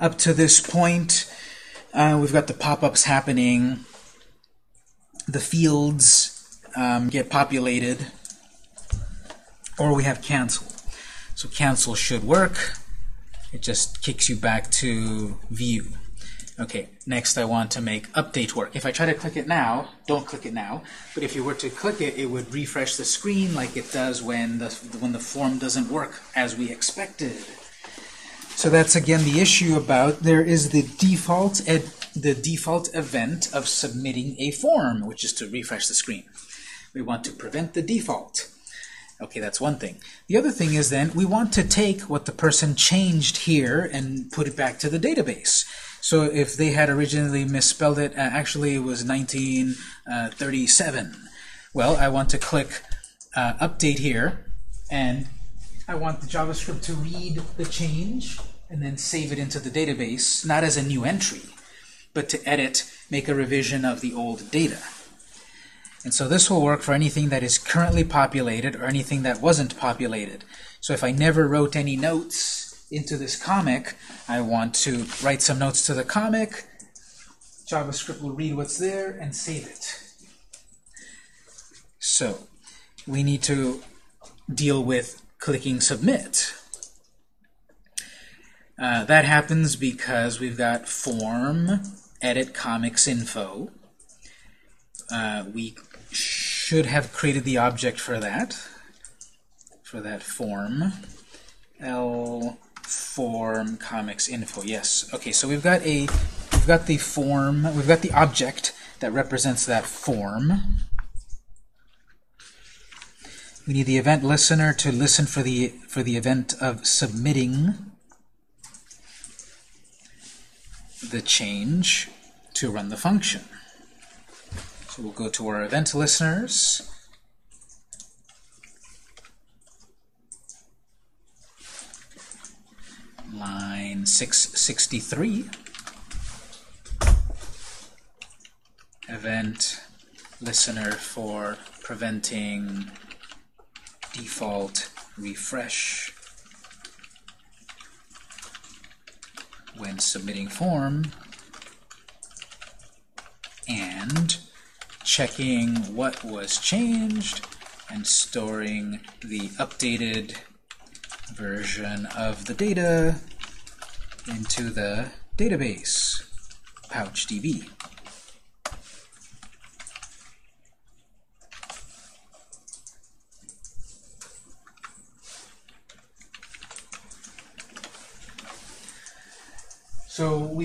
up to this point, uh, we've got the pop-ups happening. The fields um, get populated, or we have cancel. So cancel should work. It just kicks you back to view. Okay, next I want to make update work. If I try to click it now, don't click it now, but if you were to click it, it would refresh the screen like it does when the, when the form doesn't work as we expected. So that's again the issue about there is the default the default event of submitting a form, which is to refresh the screen. We want to prevent the default. Okay, that's one thing. The other thing is then we want to take what the person changed here and put it back to the database. So if they had originally misspelled it, uh, actually it was 1937. Well, I want to click uh, update here, and I want the JavaScript to read the change and then save it into the database, not as a new entry, but to edit, make a revision of the old data. And so this will work for anything that is currently populated or anything that wasn't populated. So if I never wrote any notes into this comic, I want to write some notes to the comic. JavaScript will read what's there and save it. So we need to deal with clicking submit. Uh, that happens because we've got form edit comics info. Uh, we should have created the object for that, for that form. L form comics info. Yes. Okay, so we've got a we've got the form, we've got the object that represents that form. We need the event listener to listen for the for the event of submitting the change to run the function. So we'll go to our event listeners. line 663, event listener for preventing default refresh when submitting form and checking what was changed and storing the updated version of the data into the database, PouchDB.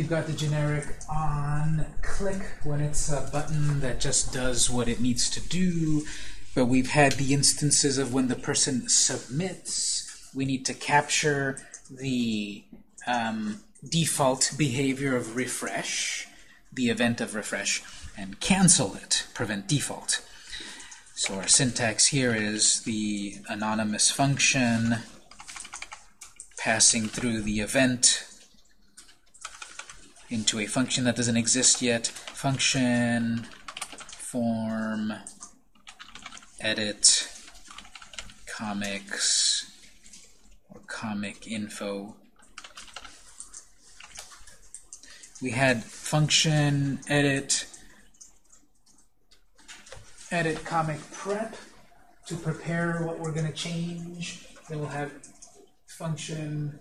So we've got the generic on click when it's a button that just does what it needs to do, but we've had the instances of when the person submits, we need to capture the um, default behavior of refresh, the event of refresh, and cancel it, prevent default. So our syntax here is the anonymous function passing through the event into a function that doesn't exist yet. Function form edit comics or comic info. We had function edit edit comic prep to prepare what we're going to change. Then we'll have function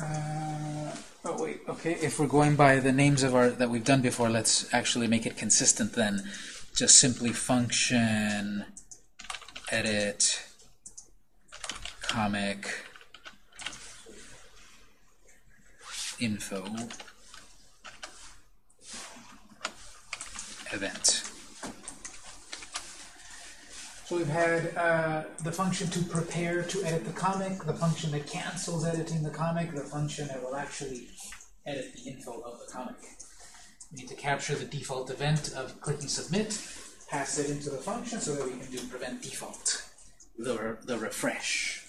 uh, oh wait, okay, if we're going by the names of our that we've done before, let's actually make it consistent then. Just simply function edit comic info event. So we've had uh, the function to prepare to edit the comic, the function that cancels editing the comic, the function that will actually edit the info of the comic. We need to capture the default event of clicking submit, pass it into the function so that we can do prevent default, the, the refresh.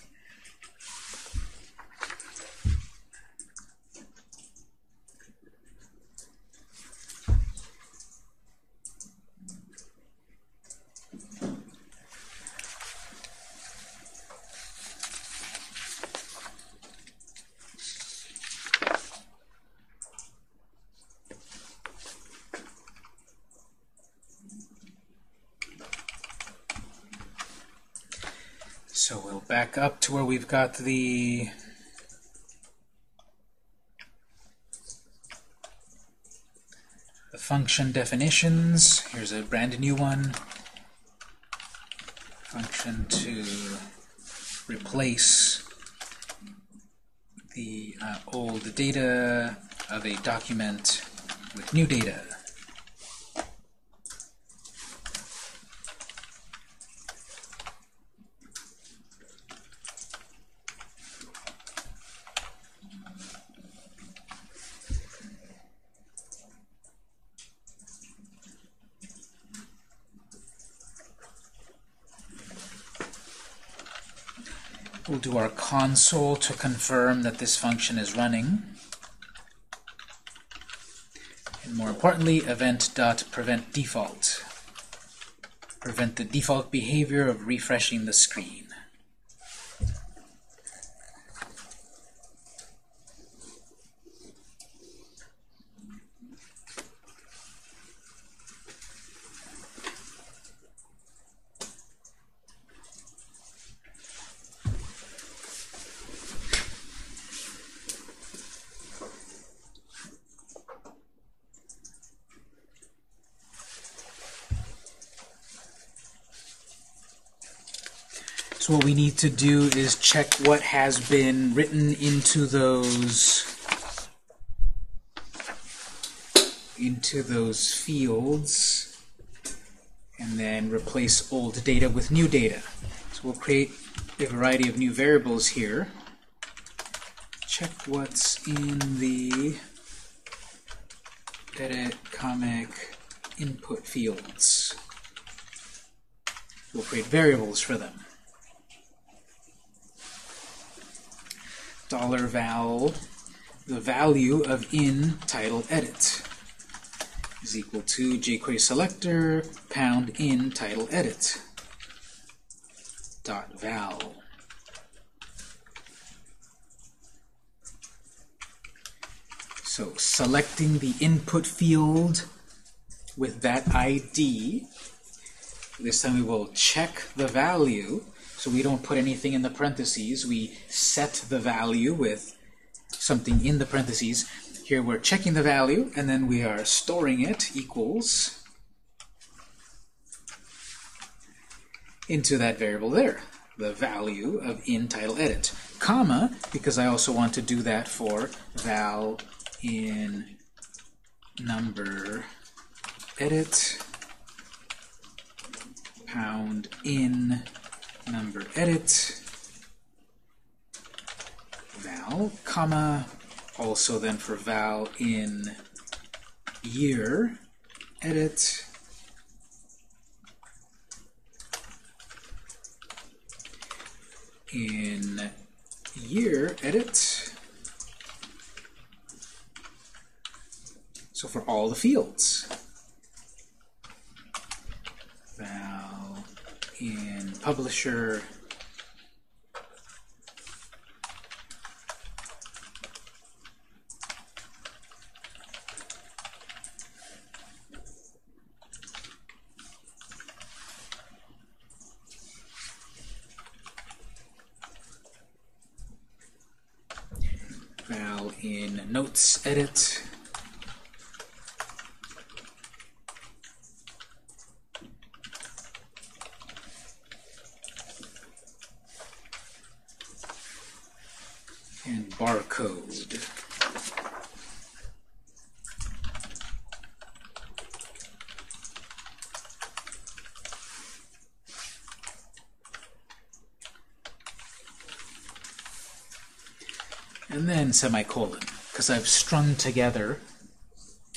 Back up to where we've got the the function definitions. Here's a brand new one. Function to replace the uh, old data of a document with new data. We'll do our console to confirm that this function is running. And more importantly, event.prevent default. Prevent the default behavior of refreshing the screen. So what we need to do is check what has been written into those into those fields and then replace old data with new data. So we'll create a variety of new variables here. Check what's in the edit comic input fields. We'll create variables for them. Dollar val the value of in title edit is equal to jQuery selector pound in title edit dot val. So selecting the input field with that ID, this time we will check the value so we don't put anything in the parentheses. We set the value with something in the parentheses. Here we're checking the value, and then we are storing it equals into that variable there, the value of in title edit, comma, because I also want to do that for val in number edit pound in number edit. Val, comma, also then for val in year edit. In year edit. So for all the fields. Val in publisher. Val in notes edit and barcode. And then semicolon, because I've strung together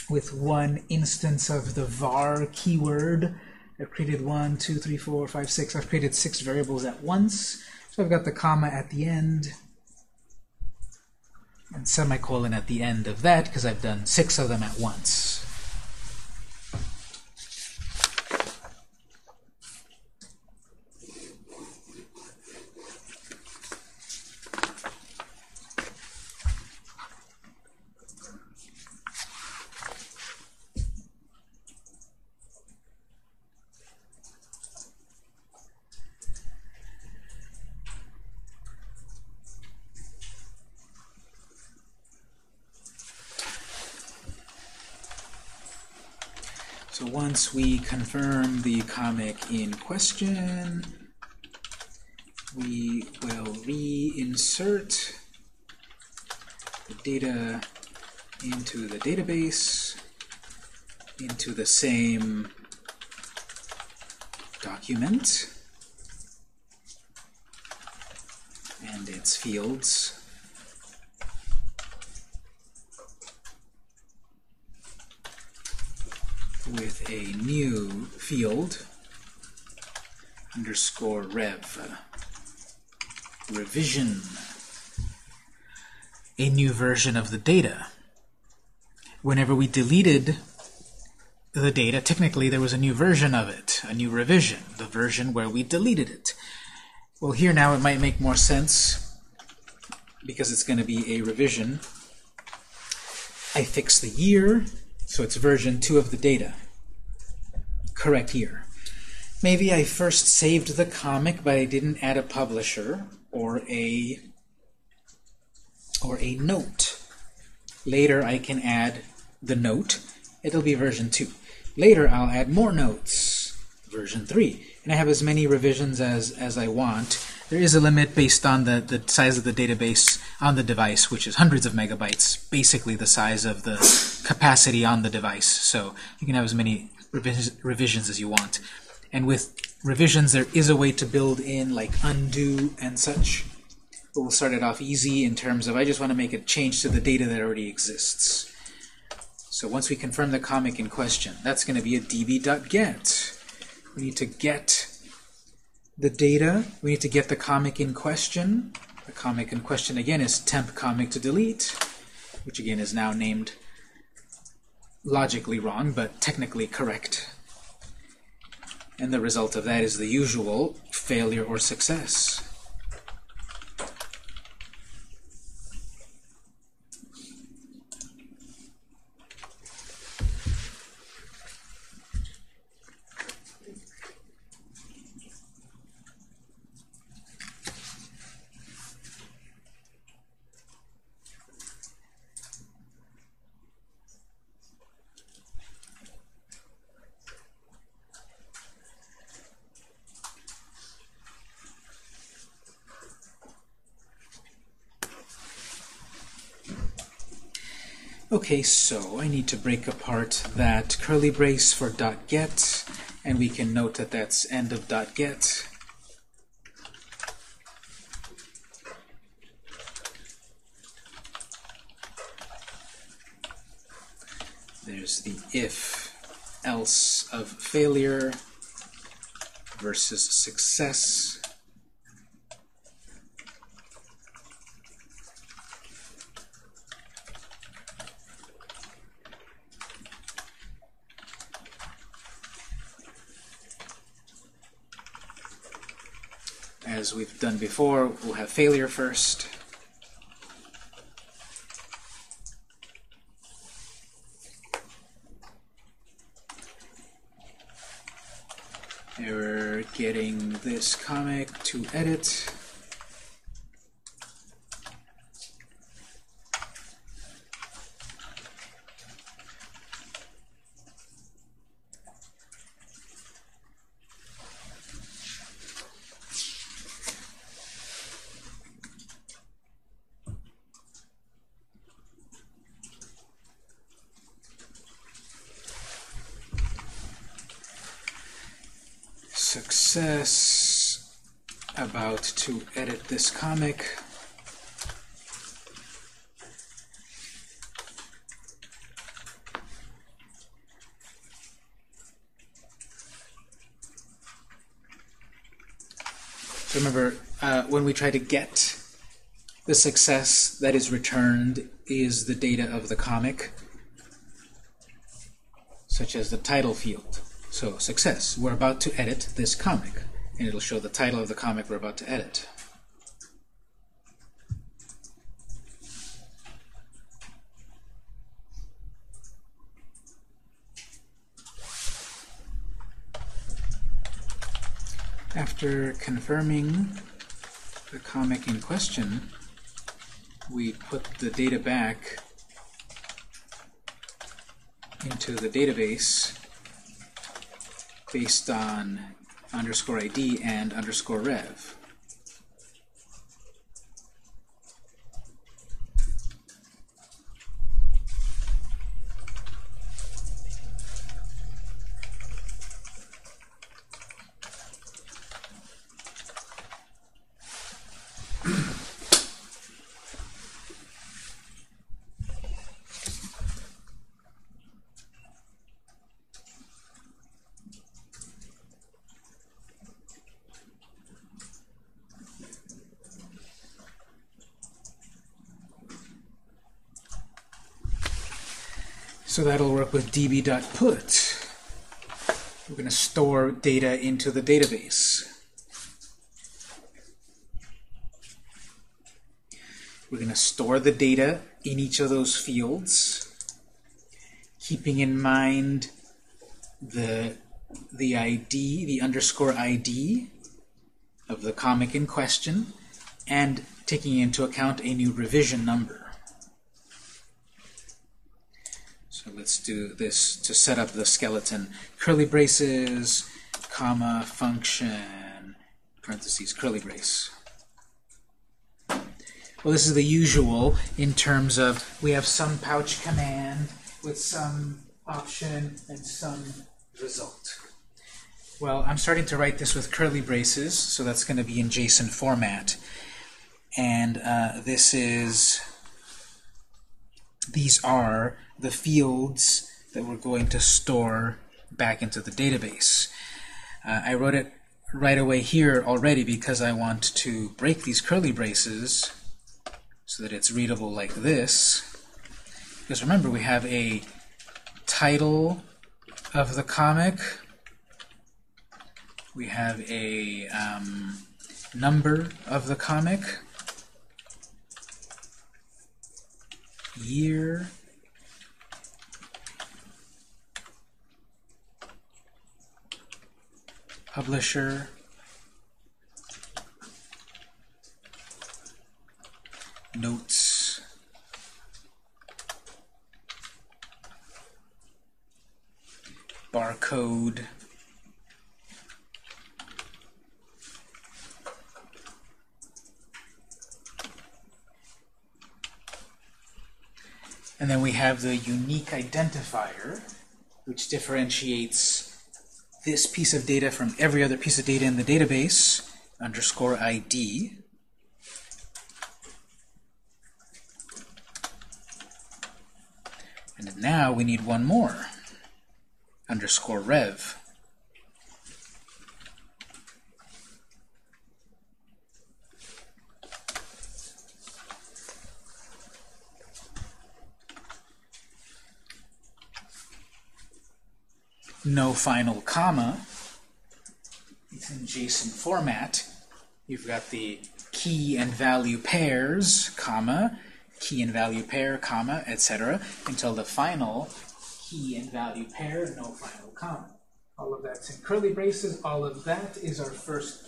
with one instance of the var keyword. I've created one, two, three, four, five, six. I've created six variables at once. So I've got the comma at the end and semicolon at the end of that because I've done six of them at once. So once we confirm the comic in question, we will reinsert the data into the database, into the same document, and its fields. with a new field underscore rev. Revision. A new version of the data. Whenever we deleted the data technically there was a new version of it a new revision the version where we deleted it. Well here now it might make more sense because it's going to be a revision. I fix the year so it's version 2 of the data. Correct here. Maybe I first saved the comic, but I didn't add a publisher or a or a note. Later I can add the note. It'll be version 2. Later I'll add more notes, version 3. And I have as many revisions as, as I want. There is a limit based on the, the size of the database on the device, which is hundreds of megabytes, basically the size of the capacity on the device. So you can have as many revis revisions as you want. And with revisions, there is a way to build in like undo and such. But we'll start it off easy in terms of I just want to make a change to the data that already exists. So once we confirm the comic in question, that's going to be a db.get. We need to get the data. We need to get the comic in question. The comic in question, again, is temp comic to delete, which again is now named logically wrong, but technically correct. And the result of that is the usual failure or success. Okay, so I need to break apart that curly brace for dot .get, and we can note that that's end of dot .get. There's the if else of failure versus success. as we've done before, we'll have failure first. Error getting this comic to edit. Success about to edit this comic. So remember, uh, when we try to get the success that is returned is the data of the comic, such as the title field. So, success. We're about to edit this comic. And it'll show the title of the comic we're about to edit. After confirming the comic in question, we put the data back into the database based on underscore ID and underscore rev. So that'll work with db.put. We're going to store data into the database. We're going to store the data in each of those fields, keeping in mind the, the ID, the underscore ID of the comic in question, and taking into account a new revision number. So let's do this to set up the skeleton. Curly braces, comma, function, parentheses, curly brace. Well, this is the usual in terms of we have some pouch command with some option and some result. Well, I'm starting to write this with curly braces, so that's going to be in JSON format. And uh, this is, these are the fields that we're going to store back into the database. Uh, I wrote it right away here already because I want to break these curly braces so that it's readable like this. Because remember, we have a title of the comic. We have a um, number of the comic. Year. Publisher, notes, barcode, And then we have the unique identifier, which differentiates this piece of data from every other piece of data in the database, underscore ID. And now we need one more, underscore rev. No final comma. It's in JSON format. You've got the key and value pairs, comma, key and value pair, comma, etc., until the final key and value pair, no final comma. All of that's in curly braces. All of that is our first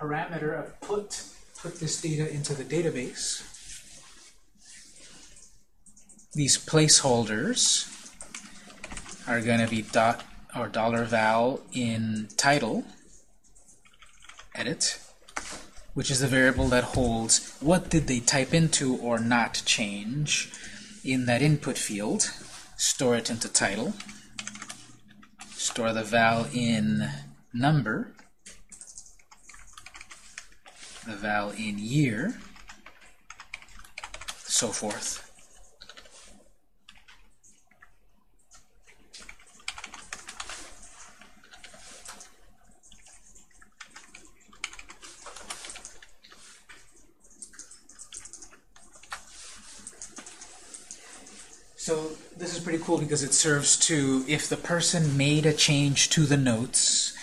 parameter of put, put this data into the database. These placeholders are going to be dot or dollar $val in title, edit, which is the variable that holds what did they type into or not change in that input field. Store it into title. Store the val in number. The val in year. So forth. So this is pretty cool because it serves to, if the person made a change to the notes,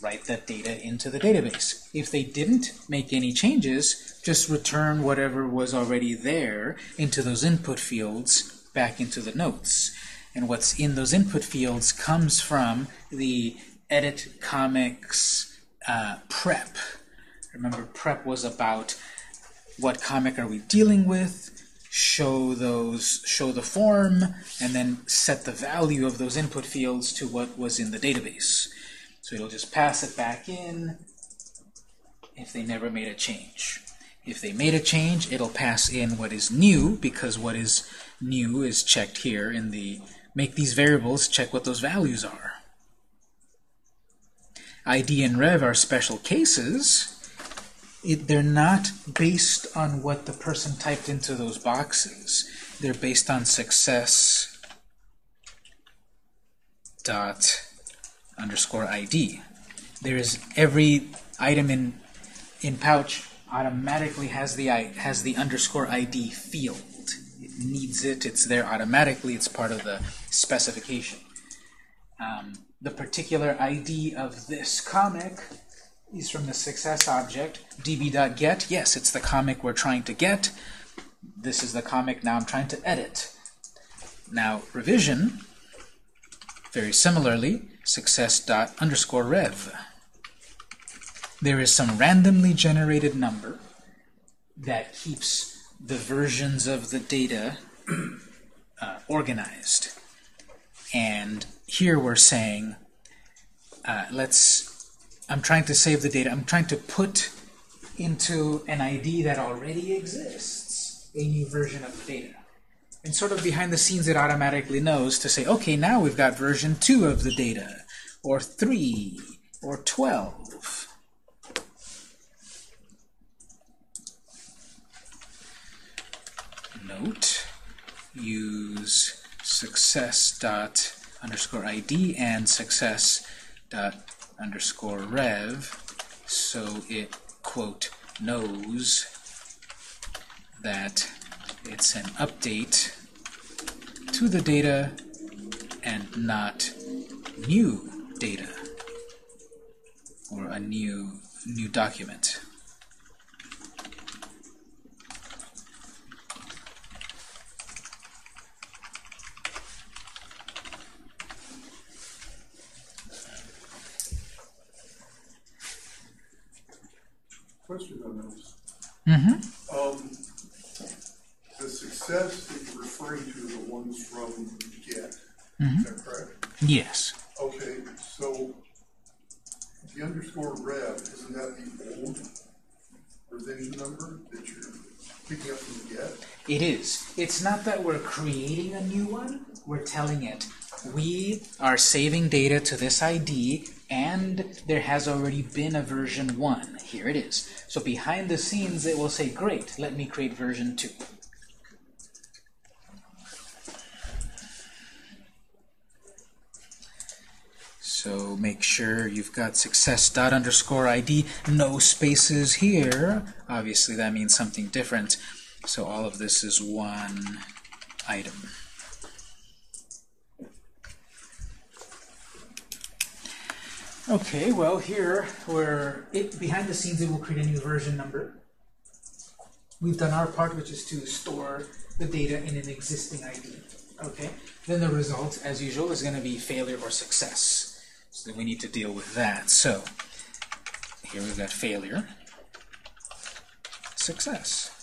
write that data into the database. If they didn't make any changes, just return whatever was already there into those input fields back into the notes. And what's in those input fields comes from the edit comics uh, prep. Remember, prep was about what comic are we dealing with, show those show the form and then set the value of those input fields to what was in the database So it'll just pass it back in if they never made a change. If they made a change, it'll pass in what is new, because what is new is checked here in the make these variables, check what those values are. ID and rev are special cases. It, they're not based on what the person typed into those boxes. They're based on success dot underscore ID. There is every item in in pouch automatically has the I has the underscore ID field. It needs it. It's there automatically. It's part of the specification. Um, the particular ID of this comic is from the success object, db.get. Yes, it's the comic we're trying to get. This is the comic now I'm trying to edit. Now, revision, very similarly, success dot underscore rev. There is some randomly generated number that keeps the versions of the data uh, organized. And here we're saying, uh, let's, I'm trying to save the data. I'm trying to put into an ID that already exists a new version of the data. And sort of behind the scenes, it automatically knows to say, okay, now we've got version 2 of the data, or 3, or 12. Note, use success dot underscore ID and success dot underscore rev so it, quote, knows that it's an update to the data and not new data or a new new document. Question on those. Mm-hmm. Um, the success that you're referring to are the ones from Get, Mhm. is that correct? Yes. Okay, so the underscore rev, isn't that the old revision number that you're picking up from Get? It is. It's not that we're creating a new one. We're telling it, we are saving data to this ID, and there has already been a version 1. Here it is. So behind the scenes, it will say, great, let me create version 2. So make sure you've got success dot underscore ID, no spaces here. Obviously that means something different. So all of this is one item. Okay, well here we're it behind the scenes it will create a new version number. We've done our part, which is to store the data in an existing ID. Okay, then the result, as usual, is going to be failure or success. So then we need to deal with that. So here we've got failure, success.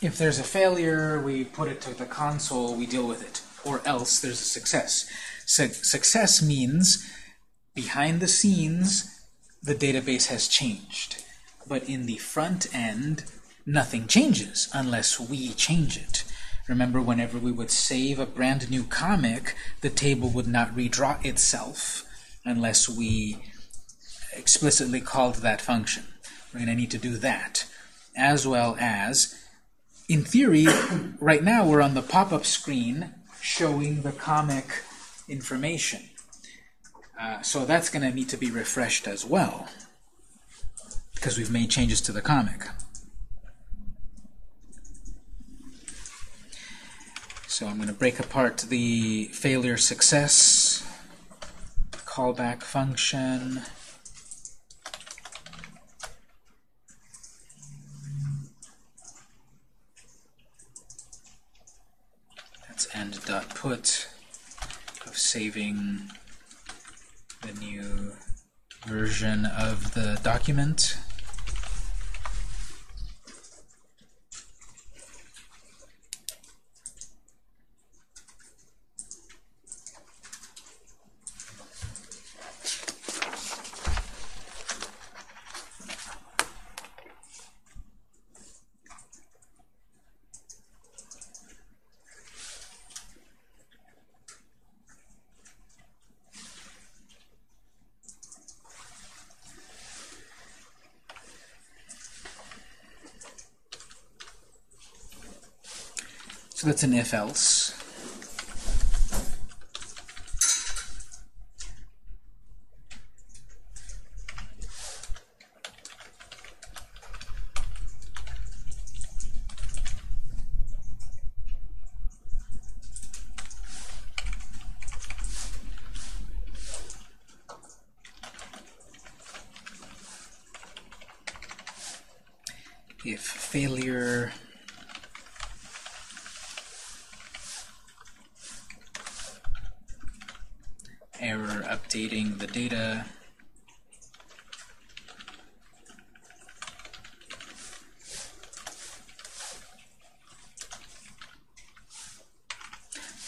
If there's a failure, we put it to the console, we deal with it. Or else there's a success. Su success means behind the scenes, the database has changed. But in the front end, nothing changes unless we change it. Remember, whenever we would save a brand new comic, the table would not redraw itself unless we explicitly called that function. We're going to need to do that, as well as in theory, right now we're on the pop-up screen showing the comic information. Uh, so that's going to need to be refreshed as well, because we've made changes to the comic. So I'm going to break apart the failure success callback function. End dot put of saving the new version of the document. So that's an if failure error updating the data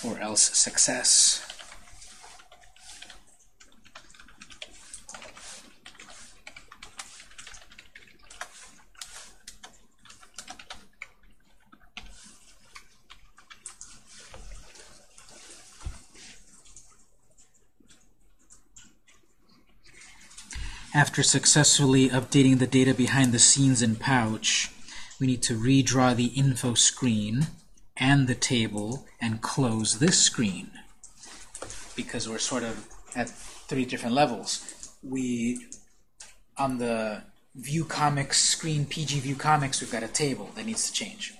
or else success. After successfully updating the data behind the scenes in Pouch, we need to redraw the info screen and the table and close this screen because we're sort of at three different levels. We, on the View Comics screen, PG View Comics, we've got a table that needs to change.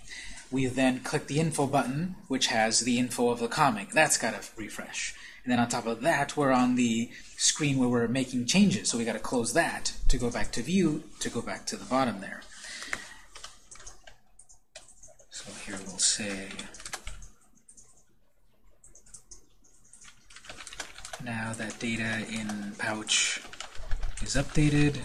We then click the info button, which has the info of the comic. That's got to refresh. And then on top of that, we're on the screen where we're making changes. So we got to close that to go back to view, to go back to the bottom there. So here we'll say, now that data in pouch is updated,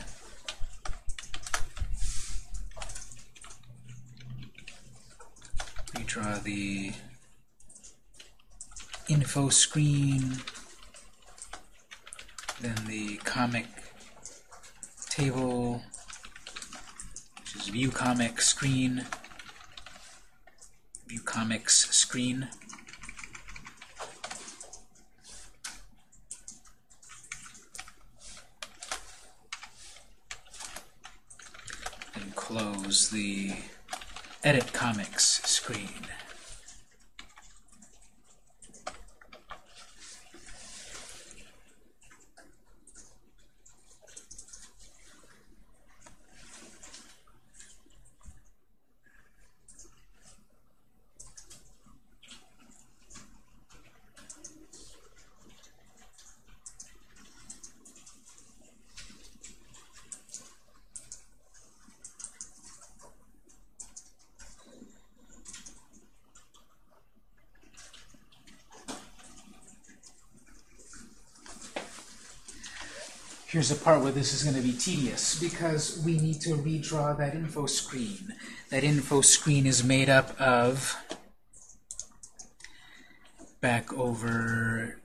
redraw the info screen, then the comic table, which is view comic screen, comics screen. And close the edit comics screen. Here's a part where this is going to be tedious because we need to redraw that info screen. That info screen is made up of back over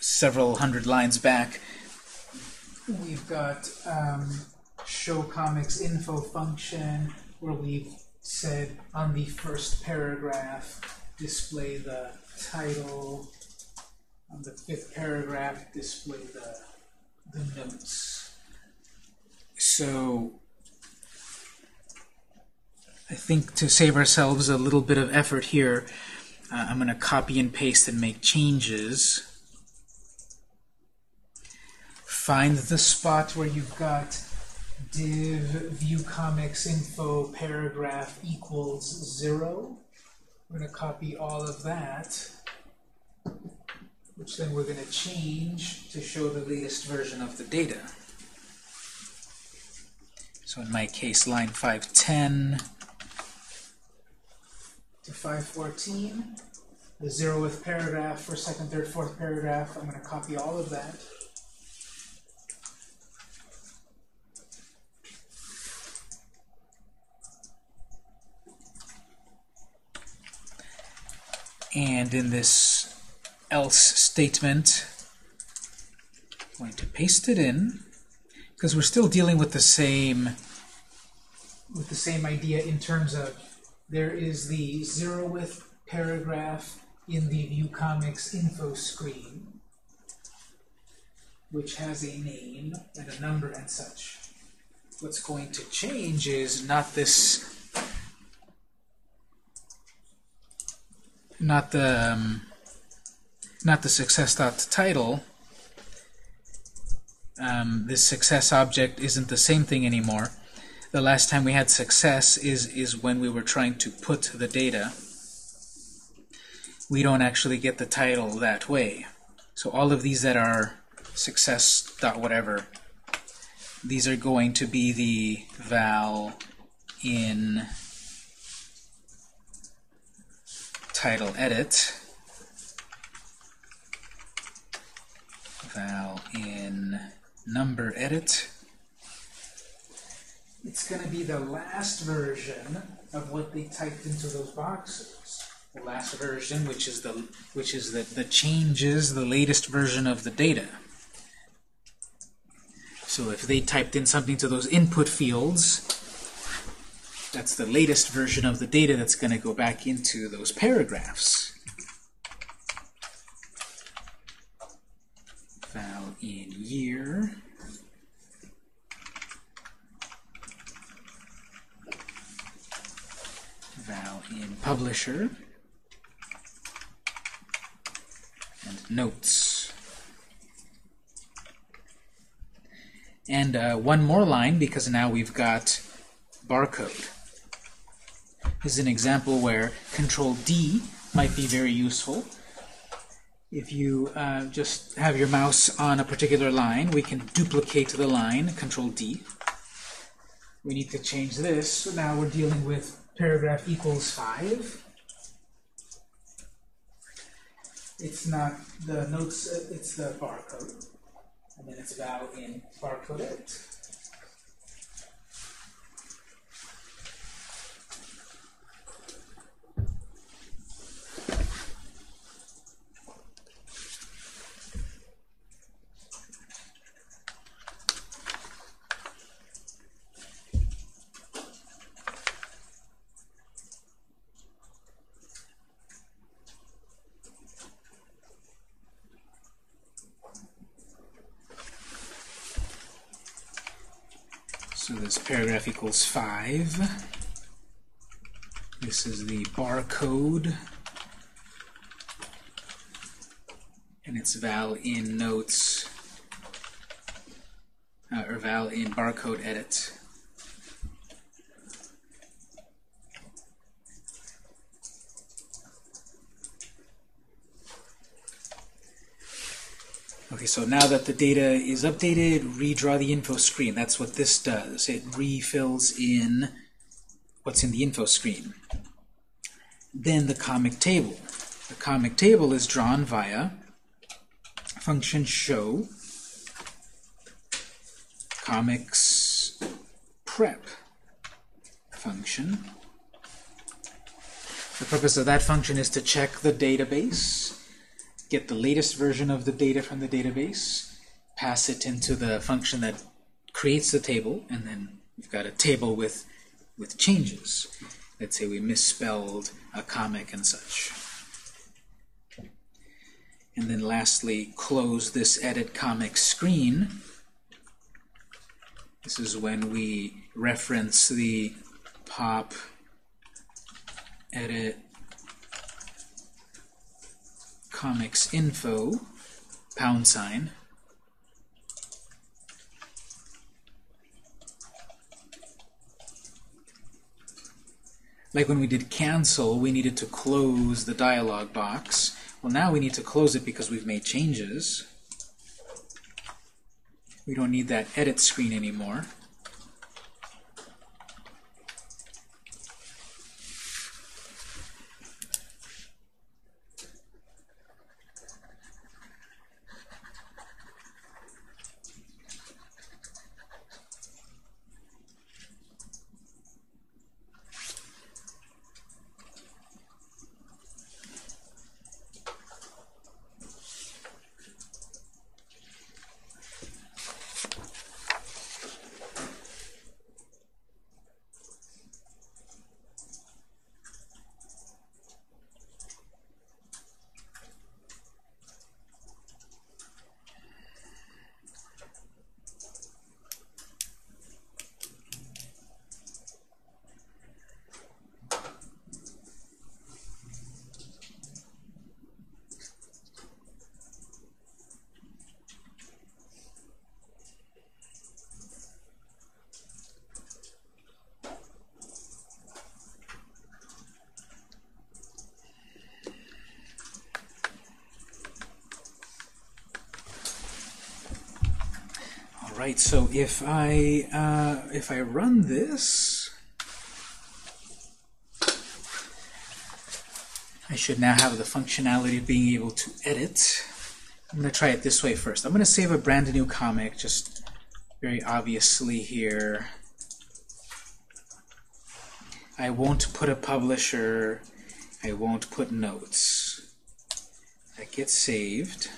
several hundred lines back. We've got um, show comics info function where we've said on the first paragraph display the title, on the fifth paragraph, display the, the notes. So I think to save ourselves a little bit of effort here, uh, I'm going to copy and paste and make changes. Find the spot where you've got div view comics info paragraph equals zero. We're going to copy all of that, which then we're going to change to show the latest version of the data. So in my case, line 510 to 514, the zeroth paragraph, first, second, third, fourth paragraph, I'm going to copy all of that. And in this else statement, I'm going to paste it in because we're still dealing with the same with the same idea in terms of there is the zeroth paragraph in the View Comics info screen, which has a name and a number and such. what's going to change is not this not the um, not the success dot title. Um, this success object isn't the same thing anymore. The last time we had success is is when we were trying to put the data. We don't actually get the title that way. So all of these that are success dot whatever, these are going to be the val in title edit. Val in number edit. It's going to be the last version of what they typed into those boxes. The last version which is the which is the, the changes the latest version of the data. So if they typed in something to those input fields that's the latest version of the data that's going to go back into those paragraphs. Val in year. Val in publisher. And notes. And uh, one more line because now we've got barcode is an example where Control D might be very useful. If you uh, just have your mouse on a particular line, we can duplicate the line, Control D. We need to change this, so now we're dealing with paragraph equals 5. It's not the notes, uh, it's the barcode. And then it's val in barcode edit. So this paragraph equals 5. This is the barcode. And it's val in notes, uh, or val in barcode edit. Okay, so now that the data is updated, redraw the info screen. That's what this does. It refills in what's in the info screen. Then the comic table. The comic table is drawn via function show comics prep function. The purpose of that function is to check the database get the latest version of the data from the database, pass it into the function that creates the table, and then we've got a table with, with changes. Let's say we misspelled a comic and such. And then lastly, close this edit comic screen. This is when we reference the pop edit comics info pound sign. Like when we did cancel we needed to close the dialog box. Well now we need to close it because we've made changes. We don't need that edit screen anymore right, so if I uh, if I run this, I should now have the functionality of being able to edit. I'm going to try it this way first. I'm going to save a brand new comic, just very obviously here. I won't put a publisher. I won't put notes. That gets saved.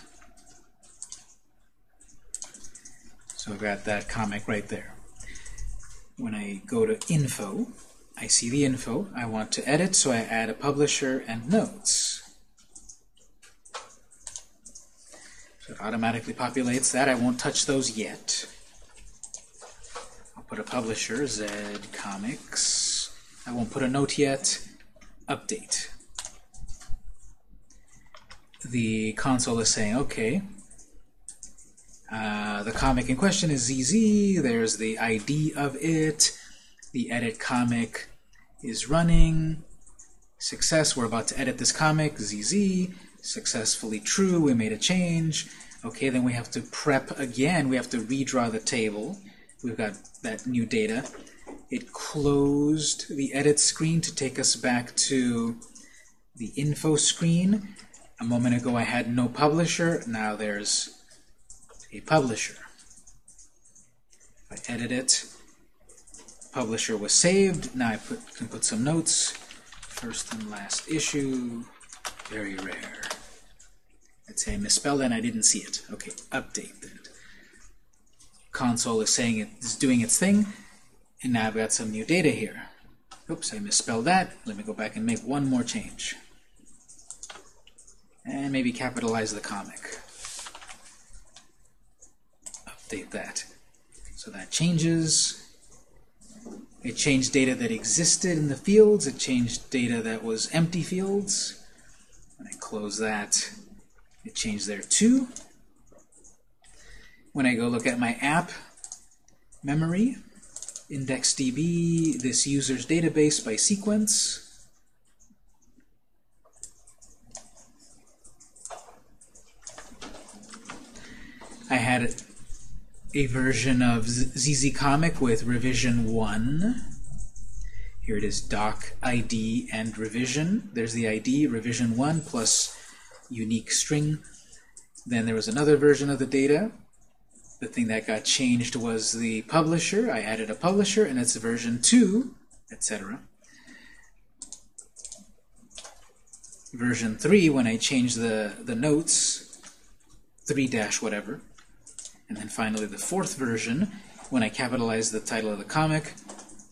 So I've got that comic right there. When I go to info, I see the info. I want to edit, so I add a publisher and notes. So it automatically populates that. I won't touch those yet. I'll put a publisher, Z Comics. I won't put a note yet. Update. The console is saying, okay, uh, the comic in question is ZZ. There's the ID of it. The edit comic is running. Success, we're about to edit this comic, ZZ. Successfully true, we made a change. Okay, then we have to prep again. We have to redraw the table. We've got that new data. It closed the edit screen to take us back to the info screen. A moment ago I had no publisher. Now there's a publisher. I edit it, publisher was saved. Now I put, can put some notes. First and last issue, very rare. Let's say I misspelled and I didn't see it. Okay, update that. Console is saying it's doing its thing, and now I've got some new data here. Oops, I misspelled that. Let me go back and make one more change. And maybe capitalize the comic. Update that. So that changes. It changed data that existed in the fields. It changed data that was empty fields. When I close that, it changed there too. When I go look at my app memory, IndexedDB, this user's database by sequence, I had a version of ZZ Comic with revision 1. Here it is doc ID and revision. There's the ID, revision 1 plus unique string. Then there was another version of the data. The thing that got changed was the publisher. I added a publisher, and it's version 2, etc. Version 3, when I change the, the notes, 3 dash whatever. And then finally the fourth version, when I capitalized the title of the comic,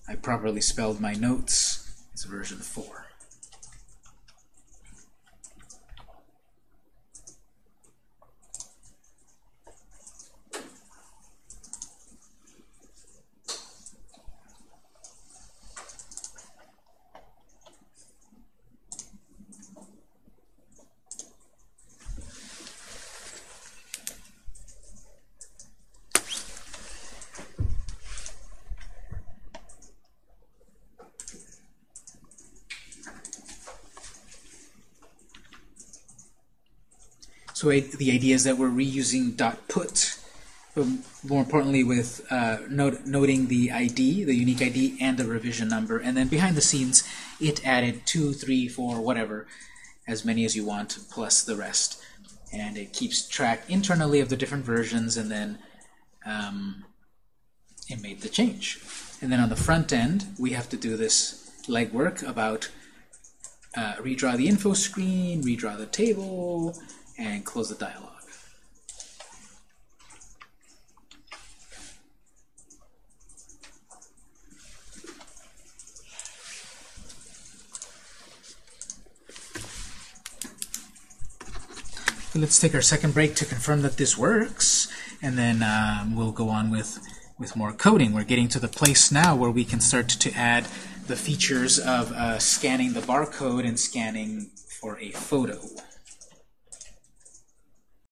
I properly spelled my notes. It's version 4. So the idea is that we're reusing dot .put, but more importantly with uh, note, noting the ID, the unique ID, and the revision number. And then behind the scenes, it added two, three, four, whatever, as many as you want, plus the rest. And it keeps track internally of the different versions, and then um, it made the change. And then on the front end, we have to do this legwork about uh, redraw the info screen, redraw the table, and close the dialog. let's take our second break to confirm that this works, and then um, we'll go on with, with more coding. We're getting to the place now where we can start to add the features of uh, scanning the barcode and scanning for a photo.